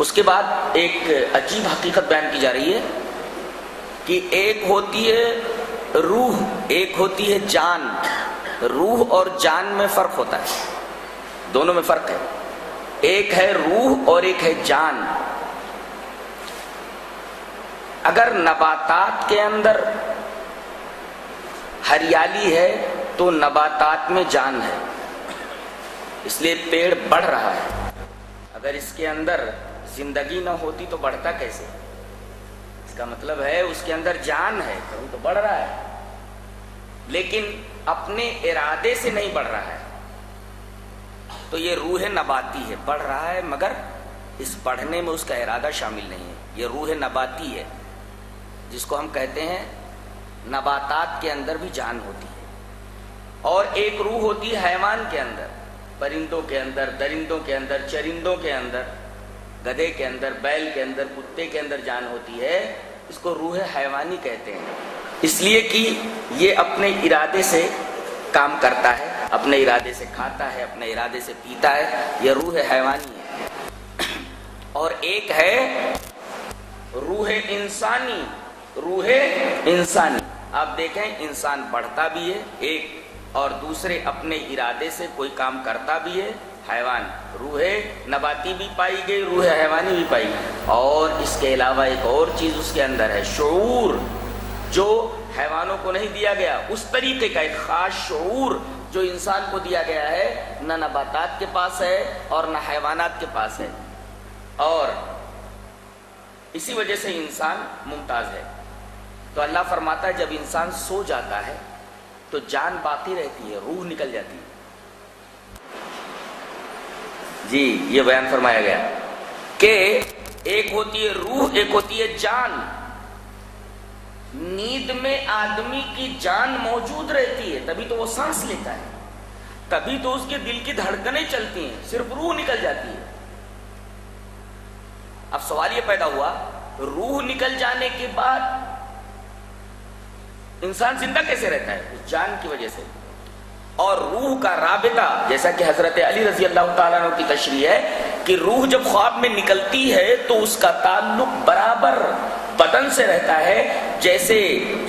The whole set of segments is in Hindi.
उसके बाद एक अजीब हकीकत बयान की जा रही है कि एक होती है रूह, एक होती है जान। रूह और जान में फ़र्क होता है। दोनों में फ़र्क है। एक है रूह और एक है जान। अगर नबातात के अंदर हरियाली है तो नबातात में जान है। इसलिए पेड़ बढ़ रहा है। अगर इसके अंदर ज़िंदगी ना होती तो बढ़ता कैसे? इसका मतलब है उसके अंदर जान है तो, तो बढ़ रहा है। लेकिन अपने इरादे से नहीं बढ़ रहा है। तो ये रूह नबाती है। बढ़ रहा है मगर इस बढ़ने में उसका इरादा शामिल नहीं है। ये रूह नबाती है जिसको हम कहते हैं नबातात के अंदर भी जान होती है। और एक रूह होती है हैवान के अंदर परिंदों के अंदर दरिंदों के अंदर चरिंदों के अंदर। गधे के अंदर, बैल के अंदर, कुत्ते के अंदर जान होती है, इसको रूह हैवानी कहते हैं। इसलिए कि ये अपने इरादे से काम करता है, अपने इरादे से खाता है, अपने इरादे से पीता है यह रूह हैवानी है। और एक है रूह इंसानी रूह इंसानी। आप देखें, इंसान बढ़ता भी है, एक, और दूसरे अपने इरादे से कोई काम करता भी है हैवान। रूहे नबाती भी पाई गई, रूह हैवानी भी पाई और इसके अलावा एक और चीज़ उसके अंदर है, शूर। जो हैवानों को नहीं दिया गया, उस तरीके का एक खास शूर जो इंसान को दिया गया है, न नबातात के पास है और न हैवानात के पास है। और इसी वजह से इंसान मुमताज़ है। तो अल्लाह फरमाता है, जब इंसान सो जाता है तो जान बाकी रहती है, रूह निकल जाती है। जी, ये बयान फरमाया गया। कि एक होती है रूह, एक होती है जान। नींद में आदमी की जान मौजूद रहती है, तभी तो वो सांस लेता है। तभी तो उसके दिल की धड़कनें चलती हैं, सिर्फ़ रूह निकल जाती है। अब सवाल ये पैदा हुआ, रूह निकल जाने के बाद इंसान ज़िंदा कैसे रहता है? उस जान की वजह से। और रूह का राबिता, जैसा कि हज़रत अली रज़ी अल्लाह की तशरी है, कि रूह जब ख्वाब में निकलती है तो उसका ताल्लुक बराबर बदन से रहता है, जैसे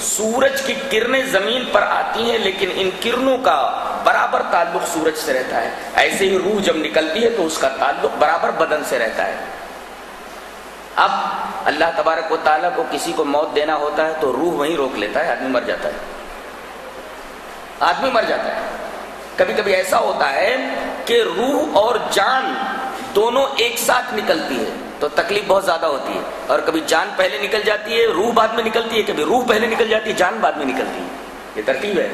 सूरज की किरणें ज़मीन पर आती हैं, लेकिन इन किरणों का बराबर ताल्लुक सूरज से रहता है। ऐसे ही रूह जब निकलती है तो उसका ताल्लुक बराबर बदन से रहता है। अब अल्लाह तबारक ताला को किसी को मौत देना होता है तो रूह वहीं रोक लेता है, आदमी मर जाता है। आदमी मर जाता है। कभी कभी ऐसा होता है कि रूह और जान दोनों एक साथ निकलती है तो तकलीफ़ बहुत ज़्यादा होती है। और कभी जान पहले निकल जाती है, रूह बाद में निकलती है, कभी रूह पहले निकल जाती है, जान बाद में निकलती है। ये तरतीब है।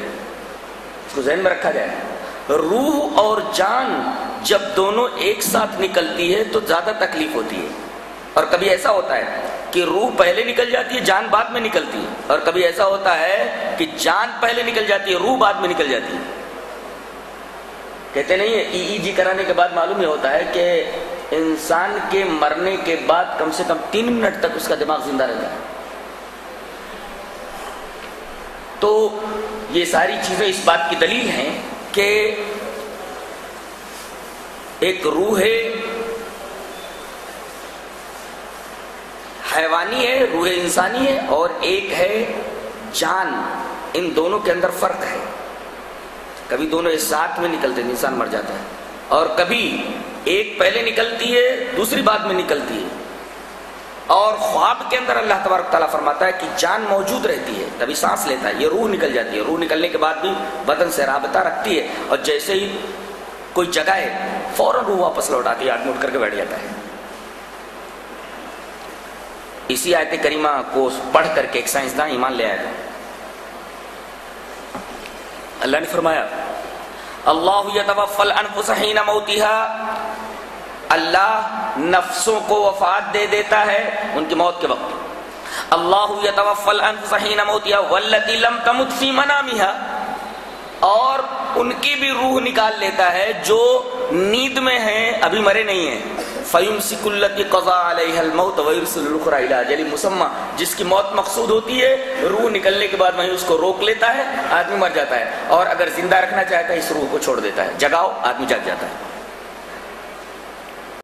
इसको जहन में रखा जाए। रूह और जान जब दोनों एक साथ निकलती है तो ज़्यादा तकलीफ़ होती है। और कभी ऐसा होता है कि रूह पहले निकल जाती है, जान बाद में निकलती है। और कभी ऐसा होता है कि जान पहले निकल जाती है, रूह बाद में निकल जाती है। कहते नहीं है ईईजी कराने के बाद मालूम यह होता है कि इंसान के मरने के बाद कम से कम तीन मिनट तक उसका दिमाग ज़िंदा रहता है। तो ये सारी चीज़ें इस बात की दलील हैं कि एक रूह है, हैवानी है, रूह इंसानी है, और एक है जान। इन दोनों के अंदर फ़र्क है। कभी दोनों एक साथ में निकलते हैं, इंसान मर जाता है। और कभी एक पहले निकलती है, दूसरी बाद में निकलती है। और ख्वाब के अंदर अल्लाह तबारक ताला फरमाता है कि जान मौजूद रहती है, तभी सांस लेता है, ये रूह निकल जाती है। रूह निकलने के बाद भी बदन से राबता रखती है और जैसे ही कोई जगह है फ़ौरन रूह वापस लौटाती है आदमी उठ करके बैठ जाता है। इसी आयत करीमा को पढ़ करके एक साइंसदान ईमान ले आया अल्लाह ने फरमाया, अल्लाह अल्लाह नफ्सों को वफात दे देता है उनकी मौत के वक्त। अल्लाह और उनकी भी रूह निकाल लेता है जो नींद में है, अभी मरे नहीं है। मुसम्मा, जिसकी मौत मकसूद होती है, रूह निकलने के बाद वहीं उसको रोक लेता है, आदमी मर जाता है। और अगर ज़िंदा रखना चाहता है, इस रूह को छोड़ देता है। जगाओ, आदमी जग जाता है।